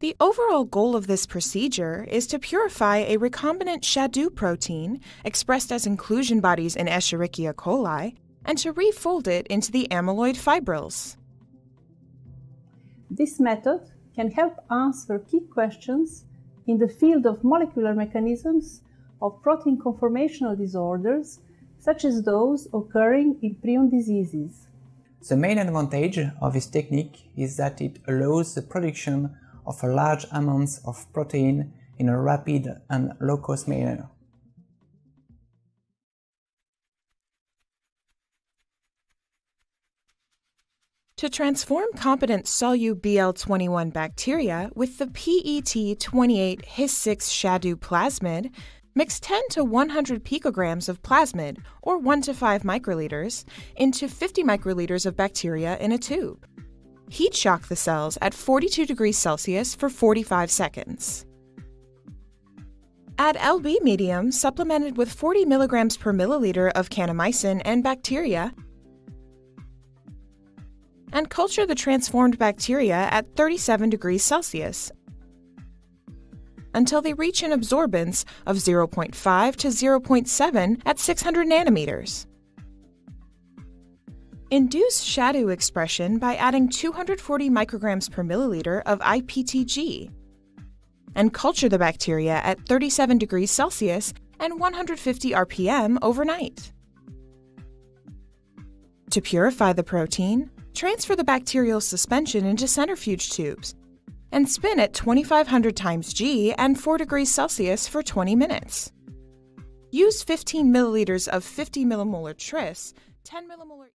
The overall goal of this procedure is to purify a recombinant SHA-2 protein expressed as inclusion bodies in Escherichia coli and to refold it into the amyloid fibrils. This method can help answer key questions in the field of molecular mechanisms of protein conformational disorders, such as those occurring in prion diseases. The main advantage of this technique is that it allows the production of a large amounts of protein in a rapid and low-cost manner. To transform competent Solu-BL21 bacteria with the PET28 His6 SHA-2 plasmid, mix 10 to 100 picograms of plasmid, or 1 to 5 microliters, into 50 microliters of bacteria in a tube. Heat shock the cells at 42 degrees Celsius for 45 seconds. Add LB medium supplemented with 40 milligrams per milliliter of kanamycin and bacteria and culture the transformed bacteria at 37 degrees Celsius until they reach an absorbance of 0.5 to 0.7 at 600 nanometers. Induce SHA-2 expression by adding 240 micrograms per milliliter of IPTG and culture the bacteria at 37 degrees Celsius and 150 RPM overnight. To purify the protein, Transfer the bacterial suspension into centrifuge tubes and spin at 2500 times G and 4 degrees Celsius for 20 minutes. Use 15 milliliters of 50 millimolar tris, 10 millimolar